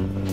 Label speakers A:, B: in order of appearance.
A: Mm-hmm.